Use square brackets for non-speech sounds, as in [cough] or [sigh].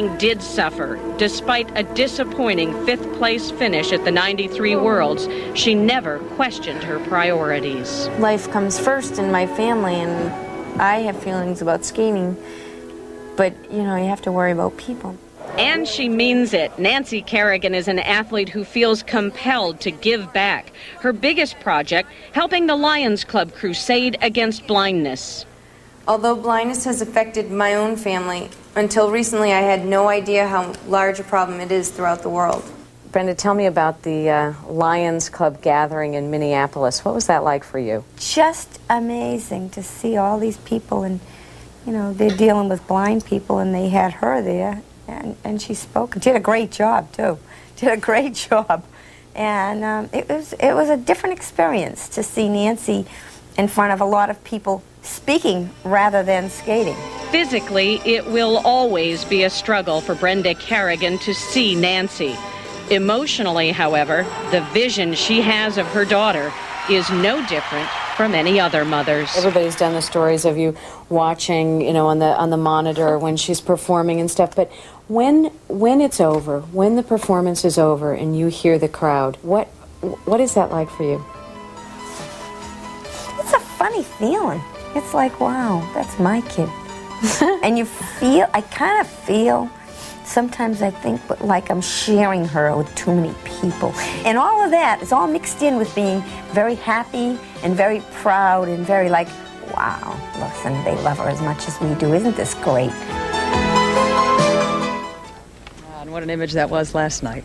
did suffer. Despite a disappointing fifth place finish at the 93 Worlds, she never questioned her priorities. Life comes first in my family, and I have feelings about skating, but you know, you have to worry about people. And she means it. Nancy Kerrigan is an athlete who feels compelled to give back. Her biggest project, helping the Lions Club crusade against blindness. Although blindness has affected my own family, until recently I had no idea how large a problem it is throughout the world. Brenda, tell me about the uh, Lions Club gathering in Minneapolis. What was that like for you? Just amazing to see all these people, and you know they're dealing with blind people, and they had her there, and, and she spoke. Did a great job too. [laughs] Did a great job, and um, it was it was a different experience to see Nancy in front of a lot of people speaking rather than skating. Physically, it will always be a struggle for Brenda Kerrigan to see Nancy. Emotionally, however, the vision she has of her daughter is no different from any other mothers. Everybody's done the stories of you watching, you know, on the on the monitor when she's performing and stuff, but when when it's over, when the performance is over and you hear the crowd, what what is that like for you? It's a funny feeling. It's like, wow, that's my kid. [laughs] and you feel, I kind of feel, sometimes I think like I'm sharing her with too many people. And all of that is all mixed in with being very happy and very proud and very like, wow, listen, they love her as much as we do. Isn't this great? And what an image that was last night.